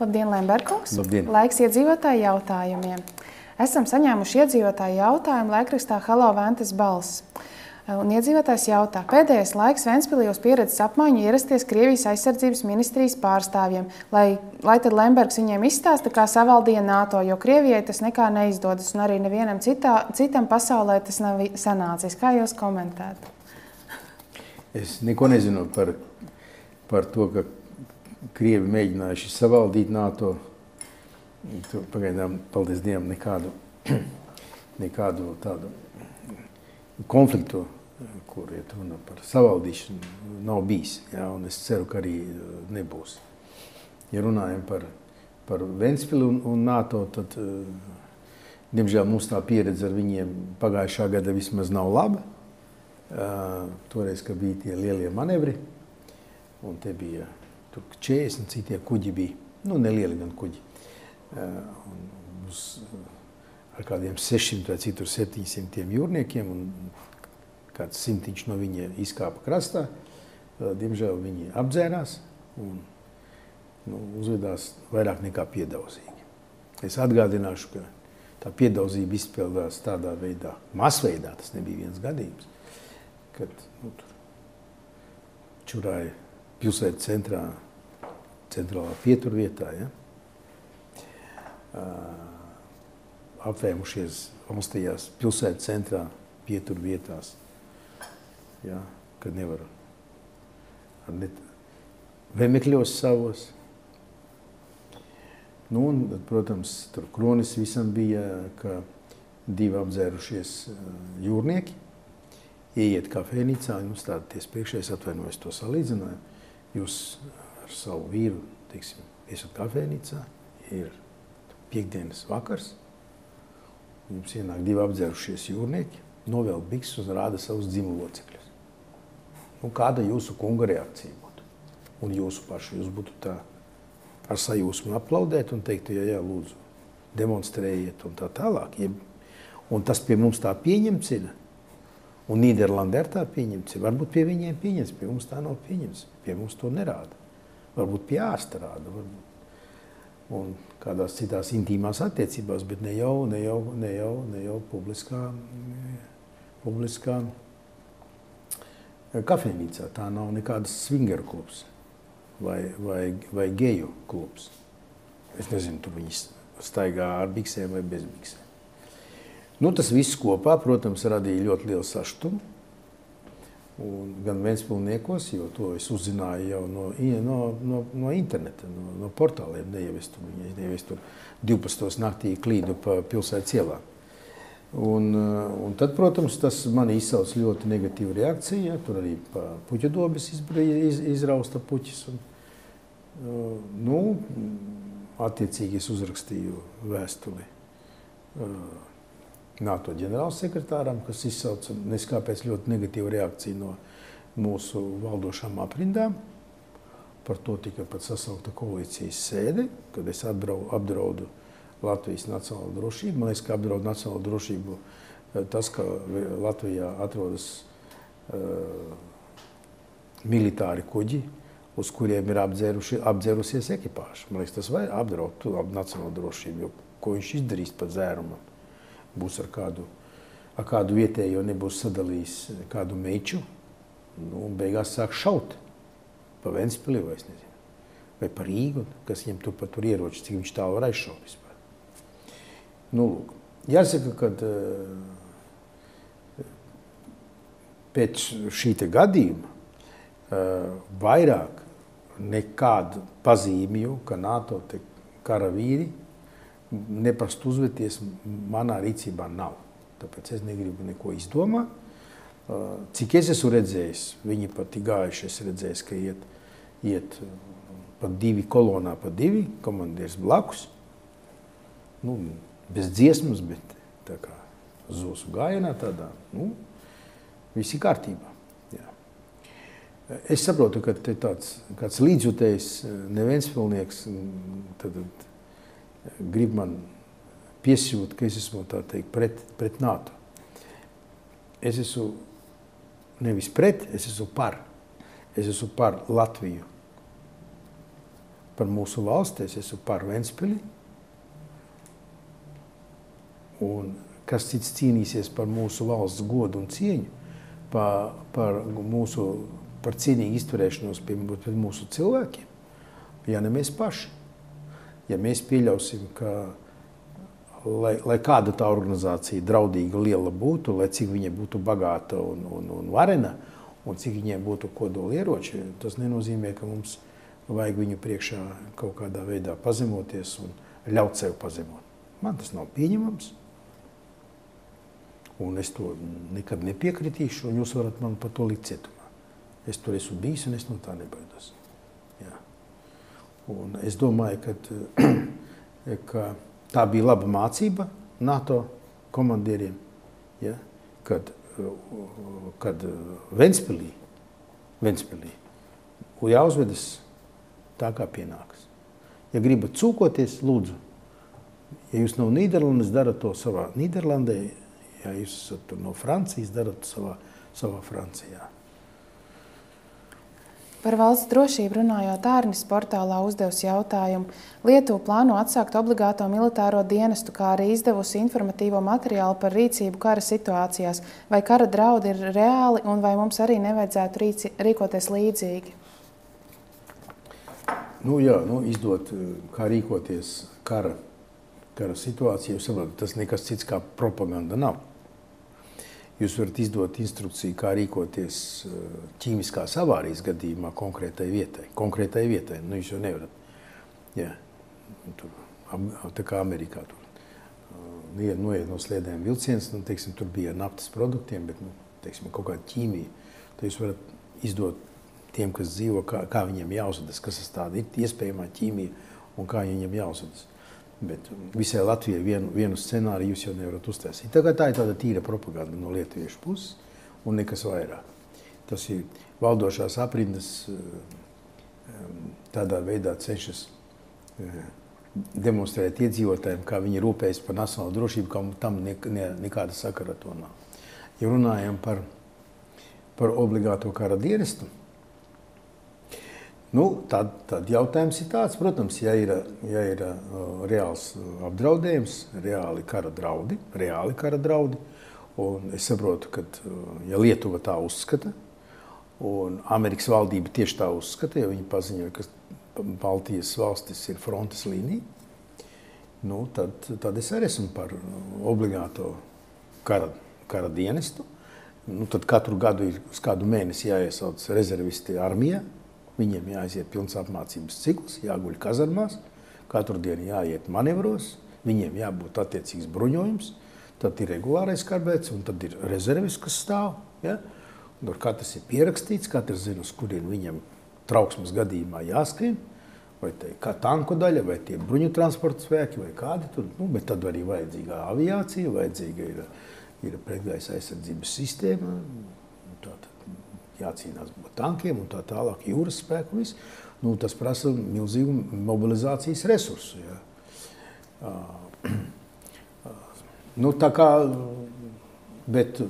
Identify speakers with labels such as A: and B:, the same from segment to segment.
A: Labdien, Lemberkungs!
B: Labdien.
A: Laiks iedzīvotāju jautājumiem. Esam saņēmuši iedzīvotāju jautājumu laikrakstā Halo Ventas balss. Un iedzīvotājs jautā, pēdējais laiks Ventspīlī uz pieredzes apmaiņu ierasties Krievijas aizsardzības ministrijas pārstāvjiem, lai, lai tad Lembergs viņiem izstāsta, kā savaldīja NATO, jo Krievijai tas nekā neizdodas, un arī nevienam citā, citam pasaulē tas nav sanācis. Kā jūs komentētu?
B: Es neko nezinu par, par to, ka Krievi mēģinājuši savaldīt NATO. Tur pagaidām, paldies Dievam, nekādu, nekādu tādu konfliktu, kur iet runa par savaldīšanu, nav bijis. Ja, un es ceru, ka arī nebūs. Ja runājam par, par Ventspili un, un NATO, tad, diemžēl, mums tā pieredze ar viņiem pagājušā gada vismaz nav laba. Toreiz, kad bija tie lielie manevri, un te bija Tur 40 citie kuģi bija, nu, nelieli gan kuģi. Un uz, ar kādiem 600 vai citur 700 jūrniekiem, un kāds simtiņš no viņiem izkāpa krastā. Diemžēl viņi apdzērās un nu, uzvedās vairāk nekā piedauzīgi. Es atgādināšu, ka tā piedauzība izpildās tādā veidā, masveidā, tas nebija viens gadījums, kad nu, tur čurāja pilsētas centrā, centrālā pieturvietā. Ja? Apvēmušies valstījās pilsētas centrā, pieturvietās. Ja? Kad nevar vemekļos savos. Nu, un, protams, tur kronis visam bija, ka divi apdzērušies jūrnieki ieiet kafejnīcā un uzstāties priekšā. Es atvainojos to salīdzinājumu jūs ar savu vīru, teiksim, esat kafejnīcā, ir piekdienas vakars, jums ienāk divi apdzērušies jūrnieki, novelk bikses un rāda savus dzimumu locekļus. Nu, kāda jūsu kunga reakcija būtu? Un jūsu pašu jūs būtu tā ar sajūsmu aplaudēt un teikt, jā, jā, lūdzu, demonstrējiet un tā tālāk. Un tas pie mums tā pieņemts ir, Un Nīderlandē ir tā pieņemts. Varbūt pie viņiem pieņemts, pie mums tā nav pieņemts. Pie mums to nerāda. Varbūt pie ārsta rāda. Varbūt. Un kādās citās intīmās attiecībās, bet ne jau, ne jau, ne jau, ne jau publiskā, publiskā kafejnīcā. Tā nav nekāds svingeru klubs vai, vai, vai geju klubs. Es nezinu, tur viņi staigā ar biksēm vai bez biksēm. Nu, tas viss kopā, protams, radīja ļoti lielu sašutumu. Un gan Vēnspilniekos, jo to es uzzināju jau no, no, no, no interneta, no, no portāliem. Ne jau es tur, ne jau es tur 12. naktī klīdu pa pilsētas ielām. Un, un tad, protams, tas man izsauc ļoti negatīvu reakciju. Ja, tur arī pa puķa dobes iz, izrausta puķis. Un, nu, attiecīgi es uzrakstīju vēstuli NATO ģenerālsekretāram, kas izsauca neskāpēc ļoti negatīvu reakciju no mūsu valdošām aprindām. Par to tika pat sasaukta koalīcijas sēde, kad es apdraudu Latvijas nacionālo drošību. Man liekas, ka apdraud nacionālo drošību eh, tas, ka Latvijā atrodas uh, militāri kuģi, uz kuriem ir apdzērusies ekipāža. Man liekas, tas var apdraud nacionālo drošību, jo ko viņš izdarīs pa dzērumam būs ar kādu, ar kādu vietējo, nebūs sadalījis kādu meču, nu, beigās sāk šaut pa Ventspili vai nezinu. Vai par Rīgu, kas viņam tur pat tur ieroči, cik viņš tālu var aizšaut vispār. Nu, lūk, jāsaka, ka uh, pēc šī gadījuma uh, vairāk nekādu pazīmju, ka NATO karavīri neprast uzvesties manā rīcībā nav. Tāpēc es negribu neko izdomāt. Cik es esmu redzējis, viņi pat ir gājuši, es redzēju, ka iet, iet pat divi kolonā, pa divi komandieris blakus. Nu, bez dziesmas, bet tā kā zosu gājienā tādā, nu, viss ir kārtībā. Jā. Es saprotu, ka te tāds kāds līdzjutējs, neviens pilnieks, tad, tad grib man piesūt, ka es esmu teikt, pret, pret NATO. Es esmu nevis pret, es esmu par. Es esmu par Latviju. par mūsu valsti, es esmu par Ventspili. Un kas cits cīnīsies par mūsu valsts godu un cieņu, par, par mūsu par cienīgu izturēšanos pie, pie mūsu cilvēkiem, ja ne mēs paši. Ja mēs pieļausim, ka lai, lai kāda tā organizācija draudīga, liela būtu, lai cik viņa būtu bagāta un, un, un varena, un cik viņiem būtu kodoli ieroči, tas nenozīmē, ka mums vajag viņu priekšā kaut kādā veidā pazemoties un ļaut sev pazemot. Man tas nav pieņemams. Un es to nekad nepiekritīšu, un jūs varat man par to likt cietumā. Es tur esmu bijis, un es no tā nebaidos. Jā. Un es domāju, ka, ka tā bija laba mācība NATO komandieriem, ja? kad, kad Ventspilī, Ventspilī jāuzvedas tā, kā pienāks. Ja gribat cūkoties, lūdzu, ja jūs no Nīderlandes darat to savā Nīderlandē, ja jūs esat no Francijas, darat to savā, savā Francijā.
A: Par valsts drošību runājot, Ārnis portālā uzdevis jautājumu. Lietuva plāno atsākt obligāto militāro dienestu, kā arī izdevusi informatīvo materiālu par rīcību kara situācijās. Vai kara draudi ir reāli un vai mums arī nevajadzētu rīci, rīkoties līdzīgi?
B: Nu, jā, nu, izdot, kā rīkoties kara, kara situācijā, tas nekas cits kā propaganda nav. Jūs varat izdot instrukciju, kā rīkoties eh, ķīmiskās avārijas gadījumā konkrētai vietai. Konkrētai vietai. Nu, jūs jau nevarat. Jā. Tur, tā kā Amerikā tur uh, noiet no sliedēm vilciens, nu, teiksim, tur bija naftas produktiem, bet nu, teiksim, kaut kāda ķīmija. Tad jūs varat izdot tiem, kas dzīvo, kā, kā viņiem jāuzvedas, kas tas tāda ir iespējamā ķīmija un kā viņiem jāuzvedas. Bet visai Latvijai vienu, vienu scenāriju jūs jau nevarat uztaisīt. Tagad tā ir tāda tīra propaganda no lietuviešu puses un nekas vairāk. Tas ir valdošās aprindas eh, tādā veidā cenšas eh, demonstrēt iedzīvotājiem, kā viņi rūpējas par nacionālo drošību, ka tam ne, ne, nekāda sakara to nav. Ja runājam par, par obligāto kara dienestu, Nu, tad, tad jautājums ir tāds, protams, ja ir, ja ir uh, reāls uh, apdraudējums, reāli kara draudi, reāli kara draudi, un es saprotu, ka uh, ja Lietuva tā uzskata, un Amerikas valdība tieši tā uzskata, jo viņi paziņoja, ka Baltijas valstis ir frontes līnija, nu, tad, tad es arī esmu par obligāto kara, kara dienestu. Nu, tad katru gadu ir uz kādu mēnesi jāiesauc rezervisti armijā, Viņiem jāiziet pilns apmācības cikls, jāguļ kazarmās, katru dienu jāiet manevros, viņiem jābūt attiecīgs bruņojums, tad ir regulārais karbēts un tad ir rezervis, kas stāv. Ja? Tur katrs ir pierakstīts, katrs zina, uz kurien viņam trauksmes gadījumā jāskrien. Vai tā ir tanku daļa, vai tie bruņu transporta spēki, vai kādi tur. Nu, bet tad arī vajadzīga aviācija, vajadzīga ir, ir pretgaisa aizsardzības sistēma. Jācīnās ar tankiem un tā tālāk, jūras spēku. Visu. Nu, tas prasa milzīgu mobilizācijas resursu. Ja. Uh, nu, kā, bet,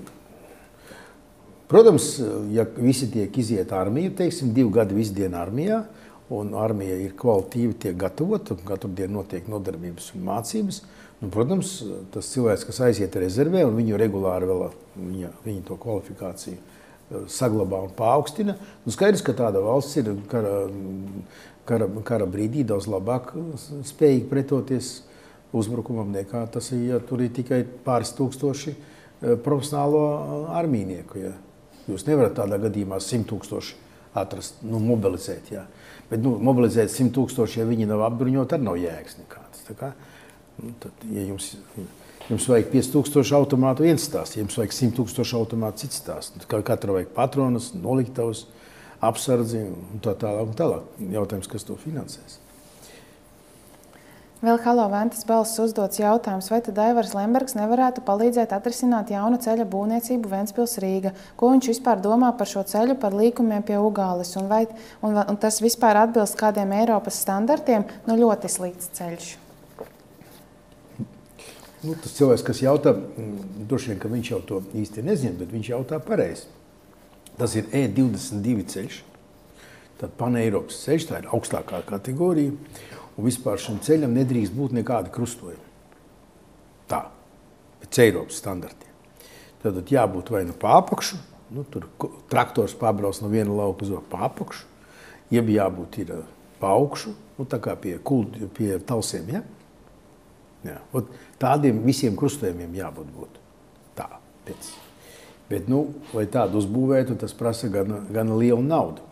B: protams, ja visi tiek iziet armiju, teiksim, divu gadu visu dienu armijā, un armija ir kvalitīvi tiek gatavota, un katru dienu notiek nodarbības un mācības, nu, protams, tas cilvēks, kas aiziet rezervē, un viņu regulāri vēl viņa, viņa to kvalifikāciju saglabā un paaugstina. Nu, skaidrs, ka tāda valsts ir kara, kara, kara brīdī daudz labāk spējīga pretoties uzbrukumam nekā tas ir, ja tur ir tikai pāris tūkstoši eh, profesionālo armīnieku. Ja. Jūs nevarat tādā gadījumā simt tūkstoši atrast, nu, mobilizēt. Ja. Bet nu, mobilizēt simt tūkstoši, ja viņi nav apbruņoti, arī nav jēgas nekāds. Tā kā, nu, tad, ja jums, Jums vajag 5000 automātu viens stāsts, jums vajag 100 tūkstoši automātu cits stāsts. Katra vajag patronus, noliktavas, apsardzi un tā tālāk. Un tālāk. Jautājums, kas to finansēs?
A: Vēl Halo Ventas balss uzdots jautājums, vai tad Aivars Lembergs nevarētu palīdzēt atrisināt jaunu ceļa būvniecību Ventspils Rīga? Ko viņš vispār domā par šo ceļu, par līkumiem pie Ugāles? Un, vai, un, un tas vispār atbilst kādiem Eiropas standartiem? Nu, ļoti slikts ceļš.
B: Nu, tas cilvēks, kas jautā, mm, droši vien, ka viņš jau to īsti nezina, bet viņš jautā pareizi. Tas ir E22 ceļš. tad paneiropas ceļš, tā ir augstākā kategorija, un vispār šim ceļam nedrīkst būt nekāda krustojuma. Tā, pēc Eiropas standartiem. Tad jābūt vai nu pāri nu, tur traktors pārbrauc no viena lauka uz pāri, jeb jābūt ir pa augšu, nu, tā kā pie, kult, pie talsiem. Ja? Jā. Tādiem visiem krustojumiem jābūt būt. Tā, pēc. Bet, nu, lai tādu uzbūvētu, tas prasa gan, gan lielu naudu.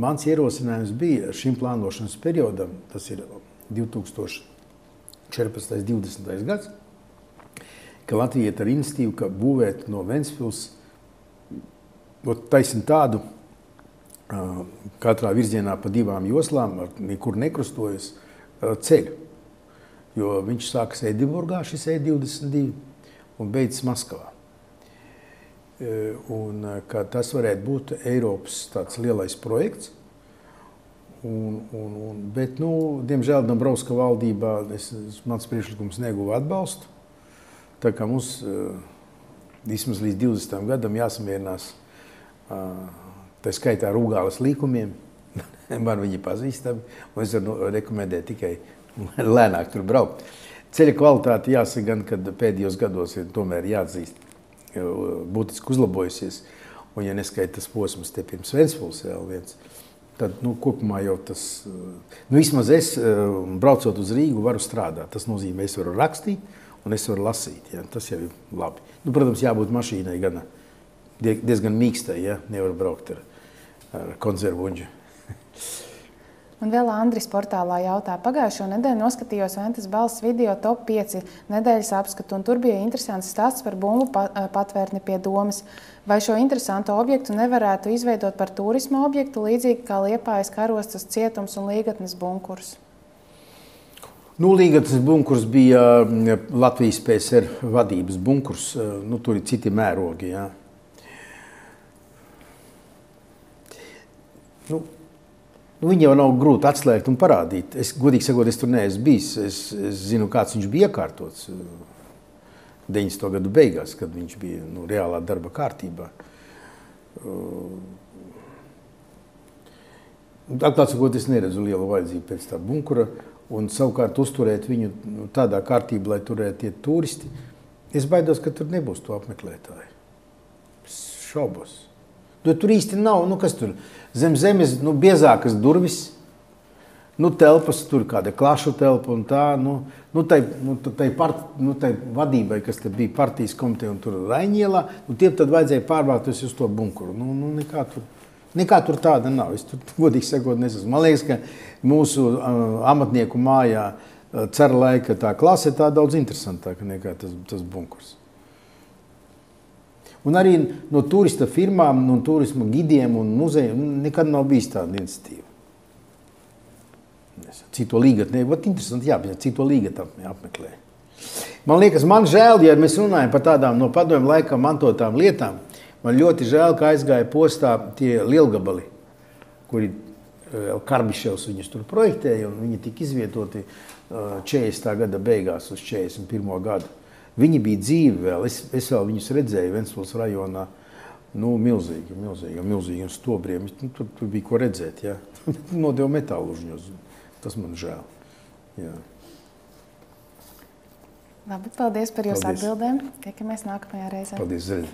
B: Mans ierosinājums bija šim plānošanas periodam, tas ir 2014. un 2020. gads, ka Latvija ir ar institīvu, ka būvēt no Ventspils taisni tādu katrā virzienā pa divām joslām, nekur nekrustojas ceļu. Jo viņš sākas Edinburgā, šis E22, un beidzas Maskavā. Un, tas varētu būt Eiropas tāds lielais projekts. Un, un, un, bet, nu, diemžēl, Dombrovska valdībā es, mans priekšlikums neguva atbalstu. Tā kā mums vismaz līdz 20. gadam jāsamierinās tā skaitā Rūgālas līkumiem. Man viņi pazīstami, un es varu rekomendēt tikai lēnāk tur braukt. Ceļa kvalitāte jāsaka gan, kad pēdējos gados ir tomēr jāatzīst, būtiski uzlabojusies. Un, ja neskaita tas posms te pirms Ventspils vēl viens, tad nu, kopumā jau tas, nu, vismaz es, braucot uz Rīgu, varu strādāt. Tas nozīmē, es varu rakstīt un es varu lasīt. Ja? Tas jau ir labi. Nu, protams, jābūt mašīnai gana diezgan mīkstai, ja? nevar braukt ar, ar konservuņģu.
A: Un vēl Andris portālā jautā, pagājušo nedēļu noskatījos Ventas balss video top 5 nedēļas apskatu, un tur bija interesants stāsts par bumbu patvērtni pie domas. Vai šo interesantu objektu nevarētu izveidot par turisma objektu, līdzīgi kā Liepājas karostas cietums un līgatnes bunkurs?
B: Nu, Līgatnes bunkurs bija Latvijas PSR vadības bunkurs. Nu, tur ir citi mērogi. Jā. Nu, nu, viņi jau nav grūti atslēgt un parādīt. Es godīgi sakot, es tur neesmu bijis. Es, es zinu, kāds viņš bija iekārtots 90. Uh, gadu beigās, kad viņš bija nu, reālā darba kārtībā. Uh, atklāt sakot, es neredzu lielu vajadzību pēc tā bunkura. Un savukārt uzturēt viņu nu, tādā kārtībā, lai turētu tie turisti. Es baidos, ka tur nebūs to apmeklētāju. Šaubos. Jo tur īsti nav, nu kas tur zem zemes, nu biezākas durvis, nu telpas, tur kāda klašu telpa un tā, nu, nu tai, nu, tai, part, nu, tai vadībai, kas te bija partijas komiteja un tur Raņielā, nu tiem tad vajadzēja pārvākties uz to bunkuru. Nu, nu nekā tur. Nekā tur tāda nav. Es tur, godīgi sakot, nesasku. Man liekas, ka mūsu uh, amatnieku mājā uh, cera laika tā klase tā daudz interesantāka nekā tas, tas bunkurs. Un arī no turista firmām, no turisma gidiem un muzejiem nekad nav bijis tāda iniciatīva. Cito līgatni, vat interesanti, jā, bet cito līgatni apmeklē. Man liekas, man žēl, ja mēs runājam par tādām no padomju laika mantotām lietām, man ļoti žēl, ka aizgāja postā tie lielgabali, kuri eh, Karbiševs viņus tur projektēja, un viņi tika izvietoti 40. Eh, gada beigās uz 41. gadu. Viņi bija dzīvi vēl, es, es vēl viņus redzēju Ventspils rajonā. Nu, milzīgi, milzīgi, milzīgi un stobriem. Nu, tur, tur bija ko redzēt, ja. Nodeva metālu uzņos. Tas man žēl. Jā.
A: Labi, paldies par jūsu atbildēm. Tiekamies nākamajā reizē.
B: Paldies, Zeļa.